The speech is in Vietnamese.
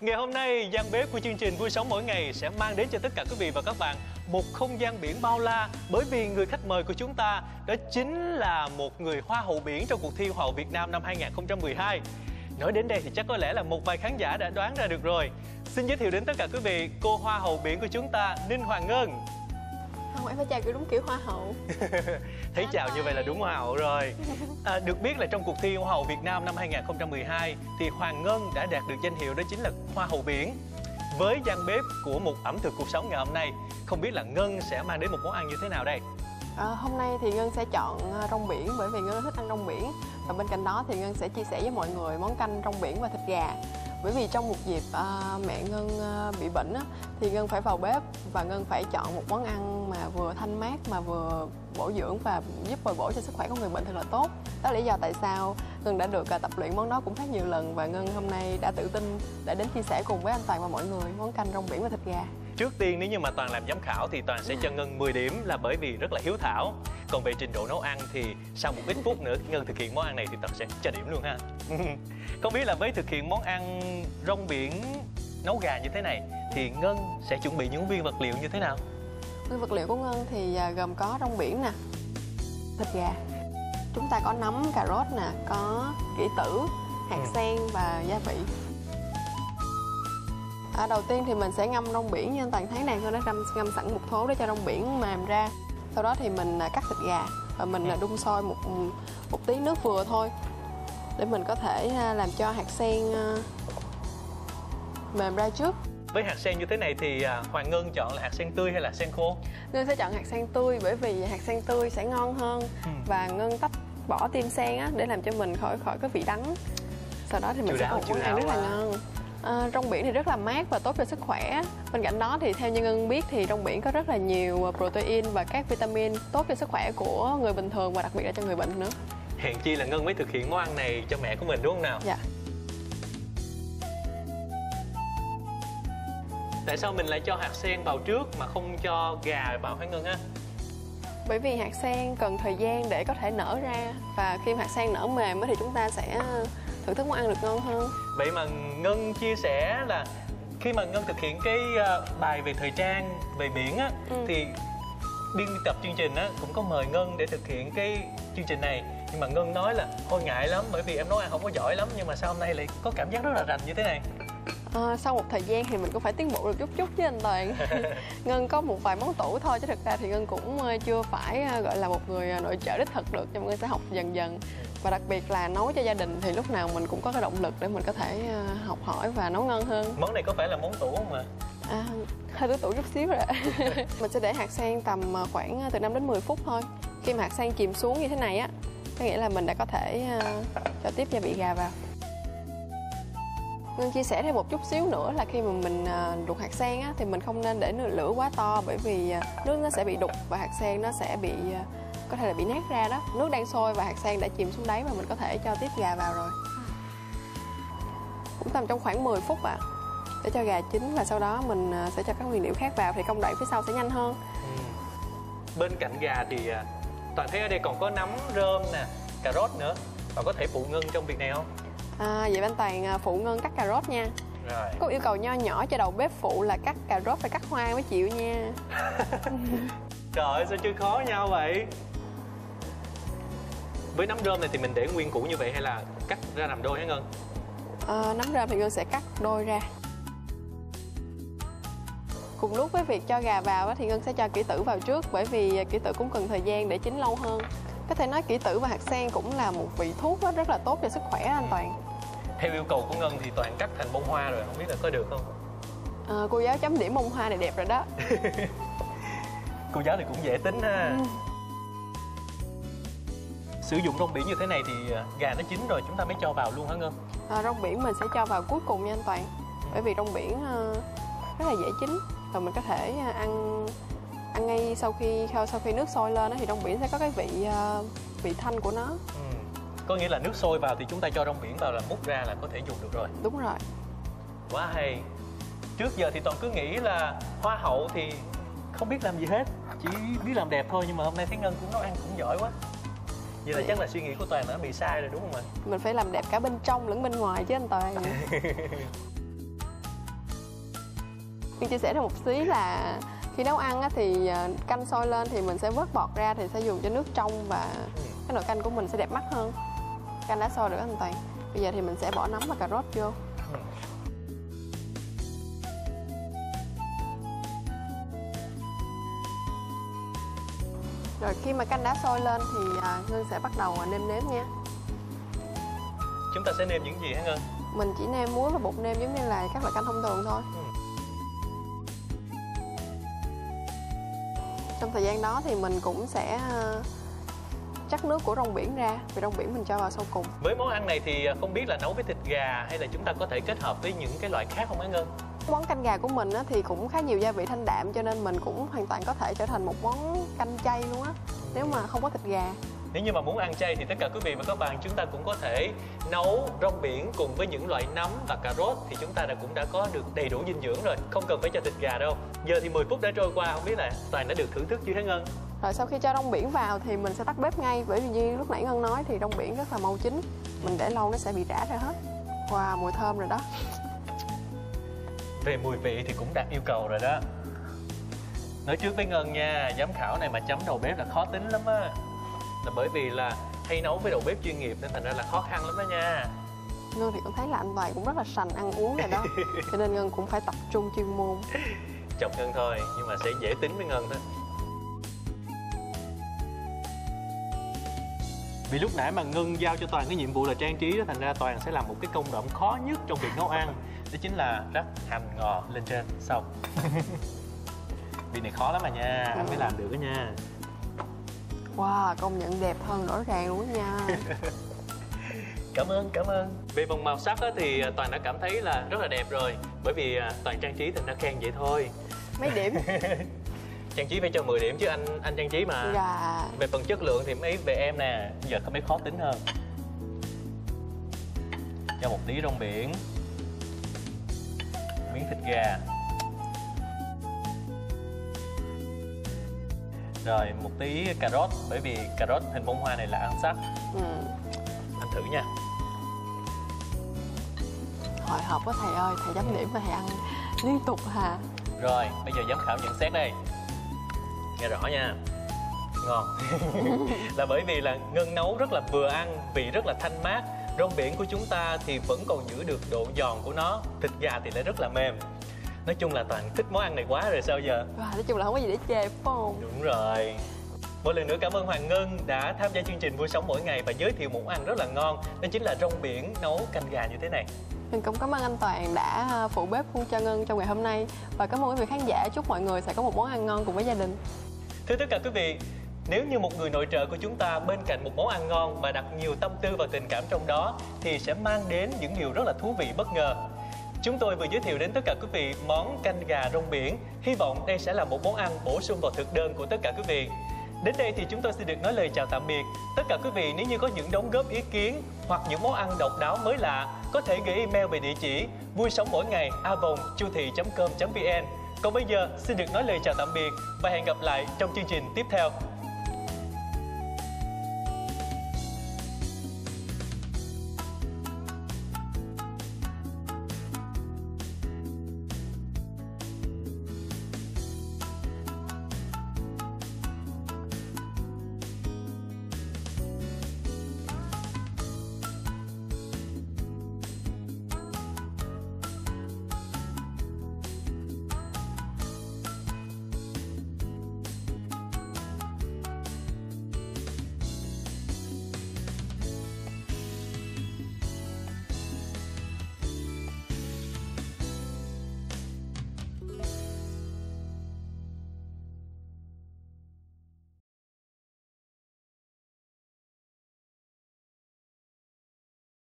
Ngày hôm nay, gian bếp của chương trình Vui Sống Mỗi Ngày sẽ mang đến cho tất cả quý vị và các bạn một không gian biển bao la bởi vì người khách mời của chúng ta đó chính là một người hoa hậu biển trong cuộc thi Hoa hậu Việt Nam năm 2012. Nói đến đây thì chắc có lẽ là một vài khán giả đã đoán ra được rồi. Xin giới thiệu đến tất cả quý vị cô hoa hậu biển của chúng ta Ninh Hoàng Ngân. Không, em phải chào kiểu đúng kiểu hoa hậu Thấy chào như vậy là đúng hoa hậu rồi. À, được biết là trong cuộc thi Hoa hậu Việt Nam năm 2012 thì Hoàng Ngân đã đạt được danh hiệu đó chính là Hoa hậu biển. Với gian bếp của một ẩm thực cuộc sống ngày hôm nay, không biết là Ngân sẽ mang đến một món ăn như thế nào đây? à, Hôm nay thì Ngân sẽ chọn à, rong biển bởi vì Ngân thích ăn rong biển Và bên cạnh đó thì Ngân sẽ chia sẻ với mọi người món canh rong biển và thịt gà bởi vì trong một dịp à, mẹ Ngân à, bị bệnh á, thì Ngân phải vào bếp và Ngân phải chọn một món ăn mà vừa thanh mát mà vừa bổ dưỡng và giúp bồi bổ cho sức khỏe của người bệnh thật là tốt. Đó là lý do tại sao Ngân đã được à, tập luyện món đó cũng khá nhiều lần và Ngân hôm nay đã tự tin để đến chia sẻ cùng với anh Toàn và mọi người món canh rong biển và thịt gà. Trước tiên nếu như mà Toàn làm giám khảo thì Toàn sẽ cho Ngân 10 điểm là bởi vì rất là hiếu thảo. Còn về trình độ nấu ăn thì sau một ít phút nữa Ngân thực hiện món ăn này thì Toàn sẽ cho điểm luôn ha. Không biết là với thực hiện món ăn rong biển nấu gà như thế này thì Ngân sẽ chuẩn bị những viên vật liệu như thế nào? Nguyên vật liệu của Ngân thì à, gồm có rong biển nè, thịt gà. Chúng ta có nấm, cà rốt nè, có kỹ tử, hạt Ừ. sen và gia vị. À, đầu tiên thì mình sẽ ngâm rong biển như anh Toàn thấy nè, Ngân đã ngâm, ngâm sẵn một thố để cho rong biển mềm ra. Sau đó thì mình à, cắt thịt gà và mình à, đun sôi một một tí nước vừa thôi để mình có thể à, làm cho hạt sen mềm ra trước. Với hạt sen như thế này thì Hoàng Ngân chọn là hạt sen tươi hay là sen khô? Ngân sẽ chọn hạt sen tươi bởi vì hạt sen tươi sẽ ngon hơn Ừ. và Ngân tách bỏ tim sen á để làm cho mình khỏi khỏi cái vị đắng. Sau đó thì mình Chu sẽ chu món ăn rất là ngon. À, rong biển thì rất là mát và tốt cho sức khỏe. Bên cạnh đó thì theo như Ngân biết thì rong biển có rất là nhiều protein và các vitamin tốt cho sức khỏe của người bình thường và đặc biệt là cho người bệnh nữa. Hèn chi là Ngân mới thực hiện món ăn này cho mẹ của mình đúng không nào? Dạ. Tại sao mình lại cho hạt sen vào trước mà không cho gà vào hả Ngân ha? Bởi vì hạt sen cần thời gian để có thể nở ra và khi hạt sen nở mềm á thì chúng ta sẽ thưởng thức món ăn được ngon hơn. Vậy mà Ngân chia sẻ là khi mà Ngân thực hiện cái ờ, bài về thời trang về biển á Ừ. thì biên tập chương trình á cũng có mời Ngân để thực hiện cái chương trình này nhưng mà Ngân nói là thôi ngại lắm bởi vì em nấu ăn không có giỏi lắm nhưng mà sao hôm nay lại có cảm giác rất là rành như thế này À, sau một thời gian thì mình cũng phải tiến bộ được chút chút với anh Toàn. Ngân có một vài món tủ thôi chứ thực ra thì Ngân cũng ờ, chưa phải ờ, gọi là một người nội trợ đích thực được nhưng mà Ngân sẽ học dần dần. Và đặc biệt là nấu cho gia đình thì lúc nào mình cũng có cái động lực để mình có thể học hỏi và nấu ngon hơn. Món này có phải là món tủ không mà à, hơi tủ tủ chút xíu rồi mình sẽ để hạt sen tầm khoảng từ 5 đến 10 phút thôi. Khi mà hạt sen chìm xuống như thế này á có nghĩa là mình đã có thể cho tiếp gia vị gà vào Ngân chia sẻ thêm một chút xíu nữa là khi mà mình à, đục luộc hạt sen á, thì mình không nên để lửa quá to bởi vì à, nước nó sẽ bị đục và hạt sen nó sẽ bị à, có thể là bị nát ra đó. Nước đang sôi và hạt sen đã chìm xuống đáy và mình có thể cho tiếp gà vào rồi. Cũng tầm trong khoảng 10 phút ạ. Để cho gà chín và sau đó mình sẽ cho các nguyên liệu khác vào thì công đoạn phía sau sẽ nhanh hơn. Ừ. bên cạnh gà thì toàn thấy ở đây còn có nấm rơm nè cà rốt nữa và có thể phụ Ngân trong việc này không À, vậy anh Toàn à, phụ Ngân cắt cà rốt nha. rồi Có yêu cầu nho nhỏ cho đầu bếp phụ là cắt cà rốt và cắt hoa mới chịu nha. Trời ơi sao chưa khó nhau vậy Với nấm rơm này thì mình để nguyên củ như vậy hay là cắt ra làm đôi hả Ngân? À, nấm rơm thì Ngân sẽ cắt đôi ra Cùng lúc với việc cho gà vào thì Ngân sẽ cho kỹ tử vào trước bởi vì kỹ tử cũng cần thời gian để chín lâu hơn. Có thể nói kỹ tử và hạt sen cũng là một vị thuốc rất, là tốt cho sức khỏe anh Toàn. Theo yêu cầu của Ngân thì Toàn cắt thành bông hoa rồi, không biết là có được không? À, cô giáo chấm điểm bông hoa này đẹp rồi đó. Cô giáo thì cũng dễ tính ha Ừ. Sử dụng rong biển như thế này thì à, gà nó chín rồi chúng ta mới cho vào luôn hả Ngân? À, rong biển mình sẽ cho vào cuối cùng nha anh Toàn. Bởi vì rong biển rất là dễ chín và mình có thể ăn ăn ngay sau khi sau khi nước sôi lên thì rong biển sẽ có cái vị vị thanh của nó. Ừ. Có nghĩa là nước sôi vào thì chúng ta cho rong biển vào là múc ra là có thể dùng được rồi. Đúng rồi. Quá hay. Trước giờ thì Toàn cứ nghĩ là hoa hậu thì không biết làm gì hết Chỉ biết làm đẹp thôi nhưng mà hôm nay thấy Ngân cũng nấu ăn cũng giỏi quá. Vậy là chắc là suy nghĩ của Toàn đã bị sai rồi đúng không ạ? mình phải làm đẹp cả bên trong lẫn bên ngoài chứ anh toàn. Hương chia sẻ thêm một xí là khi nấu ăn á, thì à, canh sôi lên thì mình sẽ vớt bọt ra thì sẽ dùng cho nước trong và cái nồi canh của mình sẽ đẹp mắt hơn canh đã sôi được anh toàn. Bây giờ thì mình sẽ bỏ nấm và cà rốt vô. Rồi khi mà canh đã sôi lên thì à, ngân sẽ bắt đầu nêm nếm nha. Chúng ta sẽ nêm những gì hả ngân? Mình chỉ nêm muối và bột nêm giống như là các loại canh thông thường thôi. Trong thời gian đó thì mình cũng sẽ ờ, chắc nước của rong biển ra vì rong biển mình cho vào sau cùng với món ăn này thì không biết là nấu với thịt gà hay là chúng ta có thể kết hợp với những cái loại khác không hả ngân món canh gà của mình á, thì cũng khá nhiều gia vị thanh đạm cho nên mình cũng hoàn toàn có thể trở thành một món canh chay luôn á nếu mà không có thịt gà Nếu như mà muốn ăn chay thì tất cả quý vị và các bạn chúng ta cũng có thể nấu rong biển cùng với những loại nấm và cà rốt thì chúng ta đã cũng đã có được đầy đủ dinh dưỡng rồi, không cần phải cho thịt gà đâu. Giờ thì 10 phút đã trôi qua, không biết là Toàn đã được thưởng thức chưa hả Ngân? Rồi sau khi cho rong biển vào thì mình sẽ tắt bếp ngay bởi vì như lúc nãy ngân nói thì rong biển rất là màu chín mình để lâu nó sẽ bị rã ra hết wow mùi thơm rồi đó Về mùi vị thì cũng đạt yêu cầu rồi đó. Nói trước với Ngân nha, giám khảo này mà chấm đầu bếp là khó tính lắm á. Là bởi vì là hay nấu với đầu bếp chuyên nghiệp nên thành ra là khó khăn lắm đó nha. ngân thì cũng thấy là anh toàn cũng rất là sành ăn uống rồi đó cho nên ngân cũng phải tập trung chuyên môn Chọc Ngân thôi, nhưng mà sẽ dễ tính với Ngân thôi. Vì lúc nãy mà Ngân giao cho Toàn cái nhiệm vụ là trang trí đó Thành ra Toàn sẽ làm một cái công đoạn khó nhất trong việc nấu ăn. Đó chính là rắc hành ngò lên trên. Xong. Việc này khó lắm mà nha, anh mới làm được đó nha. Wow công nhận đẹp hơn rõ ràng luôn nha. Cảm ơn, cảm ơn. Về vòng màu sắc á, thì Toàn đã cảm thấy là rất là đẹp rồi. Bởi vì à, Toàn trang trí thành ra khen vậy thôi. Mấy điểm Trang trí phải cho 10 điểm chứ anh anh trang trí mà. Gà về phần chất lượng thì mấy về em nè giờ có mấy khó tính hơn. Cho một tí rong biển. Miếng thịt gà. Rồi một tí cà rốt bởi vì cà rốt hình bông hoa này là ăn sắc. Ừ. anh thử nha. Hồi hộp quá thầy ơi thầy chấm điểm mà thầy ăn liên tục hả? Rồi bây giờ giám khảo nhận xét đây nghe rõ nha. Ngon. Là bởi vì là ngân nấu rất là vừa ăn vị rất là thanh mát. Rong biển của chúng ta thì vẫn còn giữ được độ giòn của nó thịt gà thì lại rất là mềm. Nói chung là toàn thích món ăn này quá rồi sao giờ? Wow, nói chung là không có gì để chê phải không? Đúng rồi. Một lần nữa cảm ơn Hoàng Ngân đã tham gia chương trình Vui Sống Mỗi Ngày và giới thiệu một món ăn rất là ngon. Đó chính là rong biển nấu canh gà như thế này. Mình cũng cảm ơn anh Toàn đã à, phụ bếp cho Ngân trong ngày hôm nay. Và cảm ơn quý vị khán giả. Chúc mọi người sẽ có một món ăn ngon cùng với gia đình Thưa tất cả quý vị, nếu như một người nội trợ của chúng ta bên cạnh một món ăn ngon mà đặt nhiều tâm tư và tình cảm trong đó thì sẽ mang đến những điều rất là thú vị bất ngờ. Chúng tôi vừa giới thiệu đến tất cả quý vị món canh gà rong biển. Hy vọng đây sẽ là một món ăn bổ sung vào thực đơn của tất cả quý vị. Đến đây thì chúng tôi xin được nói lời chào tạm biệt. Tất cả quý vị nếu như có những đóng góp ý kiến hoặc những món ăn độc đáo mới lạ, có thể gửi email về địa chỉ vui sống mỗi ngày a chu thị.com.vn. Còn bây giờ, xin được nói lời chào tạm biệt và hẹn gặp lại trong chương trình tiếp theo.